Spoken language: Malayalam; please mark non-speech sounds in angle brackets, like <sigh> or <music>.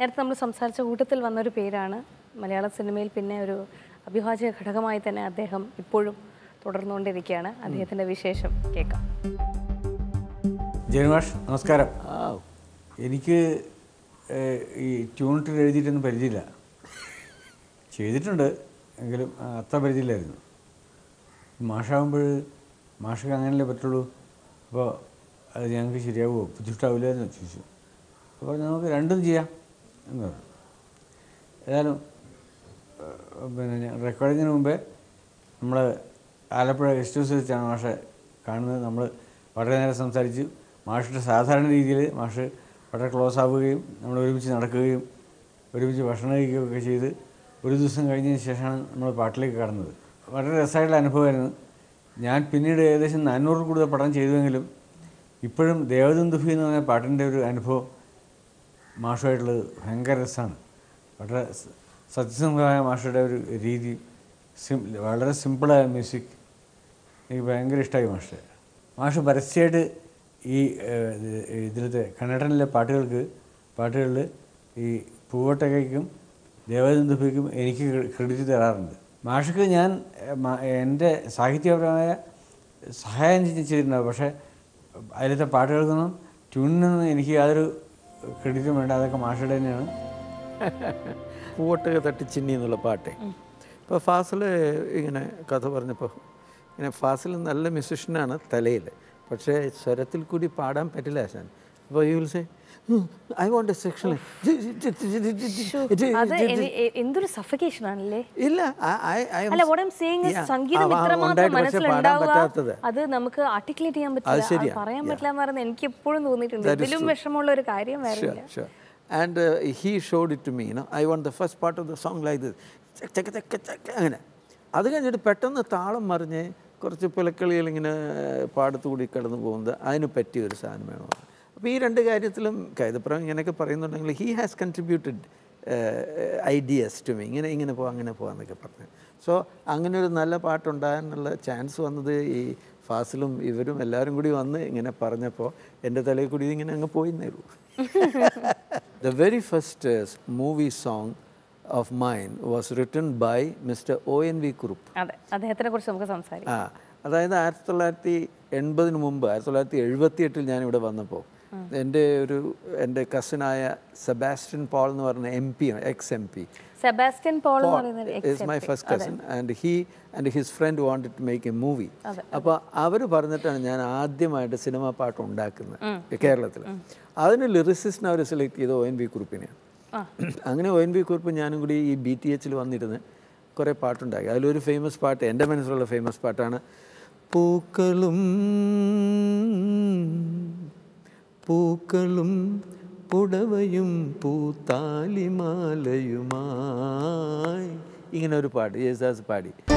നേരത്തെ നമ്മൾ സംസാരിച്ച കൂട്ടത്തിൽ വന്നൊരു പേരാണ് മലയാള സിനിമയിൽ പിന്നെ ഒരു അഭിഭാജ്യ ഘടകമായി തന്നെ അദ്ദേഹം ഇപ്പോഴും തുടർന്നുകൊണ്ടിരിക്കുകയാണ്. അദ്ദേഹത്തിന്റെ വിശേഷം കേൾക്കാം. ജയമാഷ് നമസ്കാരം. എനിക്ക് ഈ ട്യൂണിറ്റിൽ എഴുതിയിട്ടൊന്നും പരിചയമില്ല. ചെയ്തിട്ടുണ്ട് എങ്കിലും അത്ര പരിചയമില്ലായിരുന്നു. മാഷാകുമ്പോൾ മാഷക്ക് അങ്ങനെയല്ലേ പറ്റുള്ളൂ? അപ്പോൾ അത് ഞങ്ങൾക്ക് ശരിയാവുമോ? ബുദ്ധിമുട്ടാവില്ല എന്ന് ചോദിച്ചു. അപ്പോൾ നമുക്ക് രണ്ടും ചെയ്യാം. എന്ന് പറയും ഏതായാലും പിന്നെ റെക്കോർഡിങ്ങിന് മുമ്പേ നമ്മൾ ആലപ്പുഴ ഗസ്റ്റ് ഹൗസ് വെച്ചാണ് മാഷെ കാണുന്നത്. നമ്മൾ വളരെ നേരം സംസാരിച്ചു. മാഷിന്റെ സാധാരണ രീതിയിൽ മാഷ് വളരെ ക്ലോസ് ആവുകയും നമ്മൾ ഒരുമിച്ച് നടക്കുകയും ഒരുമിച്ച് ഭക്ഷണം കഴിക്കുകയൊക്കെ ചെയ്ത് ഒരു ദിവസം കഴിഞ്ഞതിന് ശേഷമാണ് നമ്മൾ പാട്ടിലേക്ക് കടന്നത്. വളരെ രസമായിട്ടുള്ള അനുഭവമായിരുന്നു. ഞാൻ പിന്നീട് ഏകദേശം നാനൂറിൽ കൂടുതൽ പഠനം ചെയ്തുവെങ്കിലും ഇപ്പോഴും ദേവദന്തുഭി എന്ന് പറഞ്ഞ പാട്ടിന്റെ ഒരു അനുഭവം മാഷുമായിട്ടുള്ളത് ഭയങ്കര രസമാണ്. വളരെ സത്യസന്ധമായ മാഷയുടെ ഒരു രീതി സിം വളരെ സിമ്പിളായ മ്യൂസിക് എനിക്ക് ഭയങ്കര ഇഷ്ടമായി മാഷ്. മാഷ് പരസ്യമായിട്ട് ഈ ഇതിലത്തെ കന്നഡനിലെ പാട്ടുകൾക്ക് പാട്ടുകളിൽ ഈ പൂവട്ടകയ്ക്കും ദേവദന്തുഭയ്ക്കും എനിക്ക് ക്രെഡിറ്റ് തരാറുണ്ട്. മാഷക്ക് ഞാൻ എന്റെ സാഹിത്യപരമായ സഹായം ചെയ്ത് ചെയ്തിട്ടുണ്ടാവും പക്ഷേ അതിലത്തെ പാട്ടുകൾക്കൊന്നും ട്യൂണിനൊന്നും എനിക്ക് യാതൊരു ക്രെഡിറ്റും വേണ്ട അതൊക്കെ മാഷയുടെ തന്നെയാണ്. <laughs> പൂവട്ടക തട്ടിച്ചിന്നി എന്നുള്ള പാട്ടേ. ഇപ്പോൾ ഫാസിൽ ഇങ്ങനെ കഥ പറഞ്ഞപ്പോൾ ഇങ്ങനെ ഫാസിൽ നല്ല മ്യൂസിഷ്യനാണ് തലയിൽ പക്ഷേ സ്വരത്തിൽ കൂടി പാടാൻ പറ്റില്ല ആശാൻ അപ്പോൾ you will say I want a section എന്തൊരു സഫക്കേഷൻ ആണല്ലേ ഇല്ല അല്ല വാട്ട് ഐ എം സേയിങ്. സംഗീതം ഇത്രമാത്രം മനസ്സിലുണ്ടാവുക അത് നമുക്ക് ആർട്ടിക്കുലേറ്റ് ചെയ്യാൻ പറ്റില്ല പറയാൻ. പറ്റില്ല എന്ന് പറയുന്നത് എനിക്ക് എപ്പോഴും തോന്നിയിട്ടുണ്ട് ഇതിലും വിഷമമുള്ള ഒരു കാര്യം വേറെ and he uh, know. I want the first part of the song like this. ചക്ക് ചക്ക് ചക്ക് ചക്ക് അങ്ങനെ അത് കഴിഞ്ഞിട്ട് പെട്ടെന്ന് താളം മറിഞ്ഞ് കുറച്ച് പിലക്കളിയിൽ ഇങ്ങനെ പാടത്തുകൂടി കടന്നു പോകുന്നത് അതിന് പറ്റിയ ഒരു സാധനം വേണം അപ്പോൾ ഈ രണ്ട് കാര്യത്തിലും കൈതപ്പുറം ഇങ്ങനെയൊക്കെ പറയുന്നുണ്ടെങ്കിൽ he has contributed ideas to me ഇങ്ങനെ ഇങ്ങനെ പോവാം അങ്ങനെ പോകാമെന്നൊക്കെ പറഞ്ഞു. സോ അങ്ങനെ ഒരു നല്ല പാട്ടുണ്ടാകാനുള്ള ചാൻസ് വന്നത് ഈ ഫാസിലും ഇവരും എല്ലാവരും കൂടി വന്ന് ഇങ്ങനെ പറഞ്ഞപ്പോൾ എന്റെ തലയിൽ കൂടി ഇങ്ങനെ അങ്ങ് പോയിന്നേ ഉള്ളൂ. The very first movie song of mine was written written by O O.N.V. V അതെ അദ്ദേഹത്തിനെ കുറിച്ച് നമുക്ക് സംസാരിക്കാം. ആ അതായത് ആയിരത്തി തൊള്ളായിരത്തി എൺപതിന് മുമ്പ് ആയിരത്തി തൊള്ളായിരത്തി എഴുപത്തി എട്ടിൽ ഞാനിവിടെ വന്നപ്പോൾ എന്റെ ഒരു എന്റെ കസിനായ സെബാസ്റ്റ്യൻ പോൾ എന്ന് പറഞ്ഞ M P ex M P Sebastian Paul is my first cousin and friend wanted to make a movie. അപ്പോൾ അവർ പറഞ്ഞിട്ടാണ് ഞാൻ ആദ്യമായിട്ട് സിനിമാ പാട്ട് ഉണ്ടാക്കുന്നത് കേരളത്തിൽ അതിന് ലിറിസിസ്റ്റിനെ അവർ സെലക്ട് ചെയ്ത ഒ എൻ വി കുറിപ്പിനെയാണ്. അങ്ങനെ ഒ എൻ വി കുറിപ്പ് ഞാനും കൂടി ഈ ബി ടി എച്ചിൽ വന്നിരുന്ന് കുറേ പാട്ടുണ്ടാക്കി. അതിലൊരു ഫേമസ് പാട്ട് എന്റെ മനസ്സിലുള്ള ഫേമസ് പാട്ടാണ് പൂക്കളും പൂക്കളും പുടവയും പൂത്താലിമാലയുമായി ഇങ്ങനെ ഒരു പാട്ട് യേശുദാസ് പാടി.